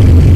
you.